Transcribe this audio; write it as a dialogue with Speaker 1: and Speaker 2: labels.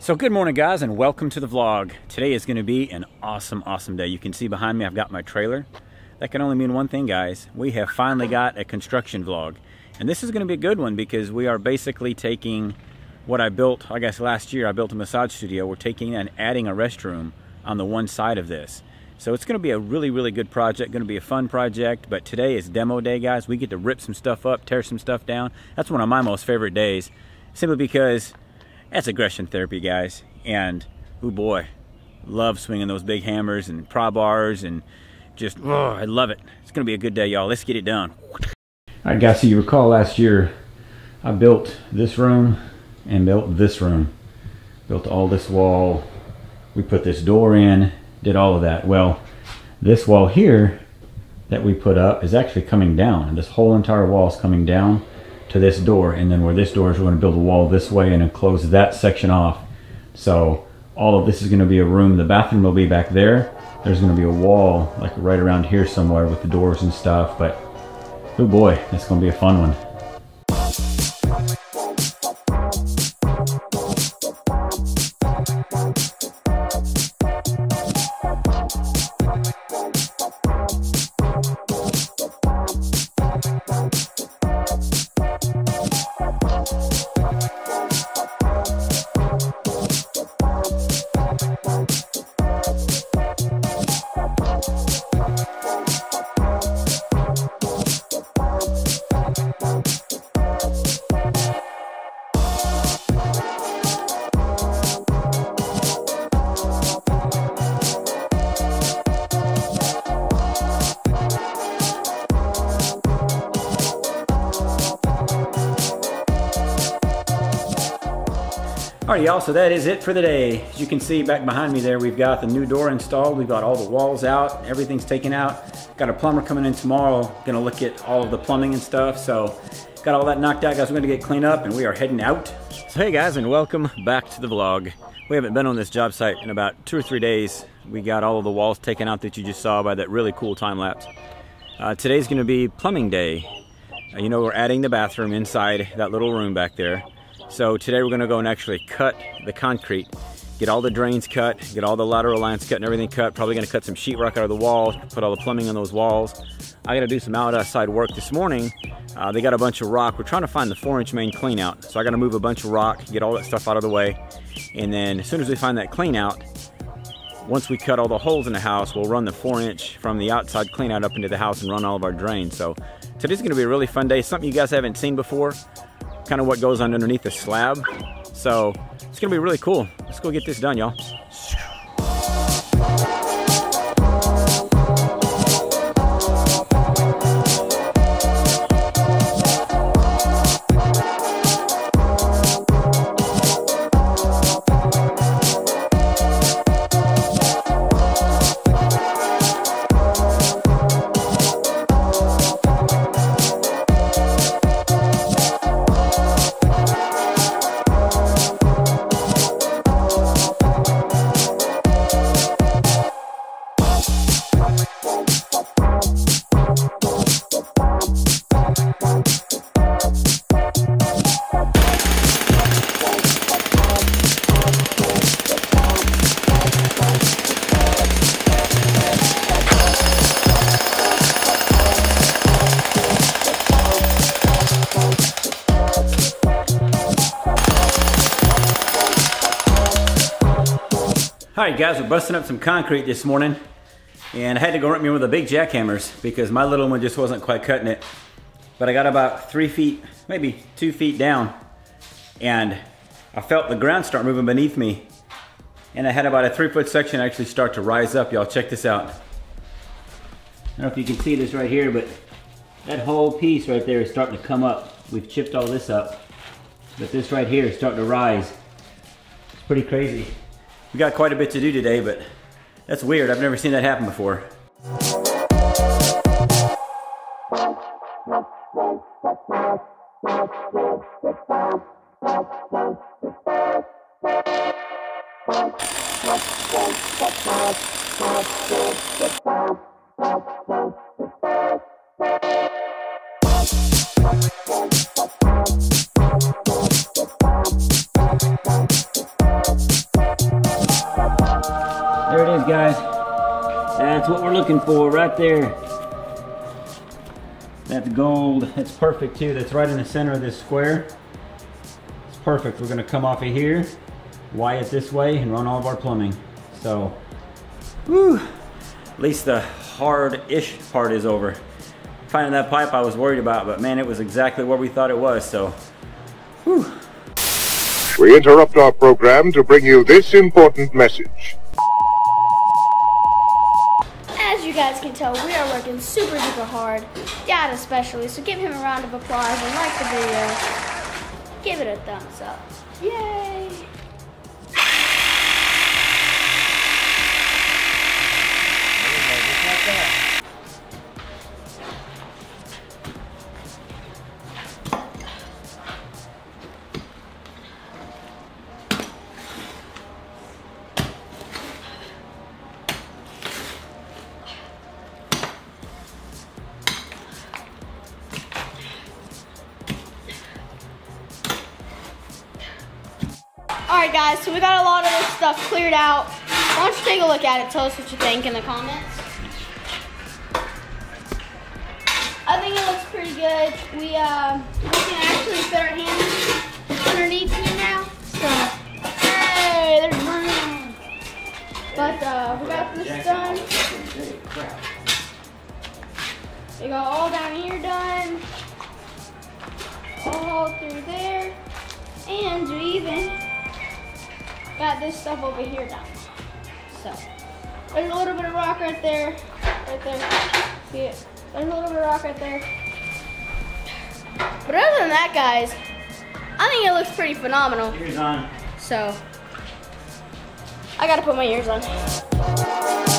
Speaker 1: So good morning guys and welcome to the vlog. Today is going to be an awesome, awesome day. You can see behind me I've got my trailer. That can only mean one thing guys. We have finally got a construction vlog. And this is going to be a good one because we are basically taking what I built, I guess last year I built a massage studio. We're taking and adding a restroom on the one side of this. So it's going to be a really, really good project, going to be a fun project. But today is demo day guys. We get to rip some stuff up, tear some stuff down. That's one of my most favorite days simply because that's aggression therapy, guys. And, oh boy, love swinging those big hammers and pry bars and just, oh, I love it. It's going to be a good day, y'all. Let's get it done. All right, guys, so you recall last year I built this room and built this room. Built all this wall. We put this door in, did all of that. Well, this wall here that we put up is actually coming down. And this whole entire wall is coming down to this door and then where this door is we're going to build a wall this way and then close that section off. So all of this is going to be a room. The bathroom will be back there. There's going to be a wall like right around here somewhere with the doors and stuff but oh boy it's going to be a fun one Alright y'all, so that is it for the day. As you can see back behind me there, we've got the new door installed. We've got all the walls out, everything's taken out. Got a plumber coming in tomorrow, gonna look at all of the plumbing and stuff. So got all that knocked out, guys. We're gonna get cleaned up and we are heading out. So hey guys, and welcome back to the vlog. We haven't been on this job site in about two or three days. We got all of the walls taken out that you just saw by that really cool time lapse. Uh, today's gonna be plumbing day. Uh, you know, we're adding the bathroom inside that little room back there. So today we're gonna go and actually cut the concrete, get all the drains cut, get all the lateral lines cut and everything cut. Probably gonna cut some sheetrock out of the walls, put all the plumbing on those walls. I gotta do some outside work this morning. Uh, they got a bunch of rock. We're trying to find the four inch main clean out. So I gotta move a bunch of rock, get all that stuff out of the way. And then as soon as we find that clean out, once we cut all the holes in the house, we'll run the four inch from the outside clean out up into the house and run all of our drains. So today's gonna be a really fun day, something you guys haven't seen before kind of what goes on underneath the slab. So it's gonna be really cool. Let's go get this done, y'all. All right, guys, we're busting up some concrete this morning, and I had to go rip me one of the big jackhammers because my little one just wasn't quite cutting it. But I got about three feet, maybe two feet down, and I felt the ground start moving beneath me, and I had about a three foot section actually start to rise up. Y'all check this out. I don't know if you can see this right here, but that whole piece right there is starting to come up. We've chipped all this up, but this right here is starting to rise. It's pretty crazy. We got quite a bit to do today, but that's weird. I've never seen that happen before. These guys. That's what we're looking for right there. That's gold. It's perfect too. That's right in the center of this square. It's perfect. We're gonna come off of here, wire it this way, and run all of our plumbing. So, whew, at least the hard-ish part is over. Finding that pipe I was worried about, but man, it was exactly where we thought it was, so, whew.
Speaker 2: We interrupt our program to bring you this important message.
Speaker 3: Guys can tell, we are working super duper hard. Dad especially, so give him a round of applause and like the video. Give it a thumbs up. Yay! Alright guys, so we got a lot of this stuff cleared out. Why don't you take a look at it, tell us what you think in the comments. I think it looks pretty good. We, uh, we can actually fit our hands underneath here now. So, hey, there's room. But, uh, we got this done. We got all down here done. All through there. And we even got this stuff over here now. So, there's a little bit of rock right there. Right there. See it? There's a little bit of rock right there. But other than that, guys, I think it looks pretty phenomenal.
Speaker 1: Here's on.
Speaker 3: So, I gotta put my ears on.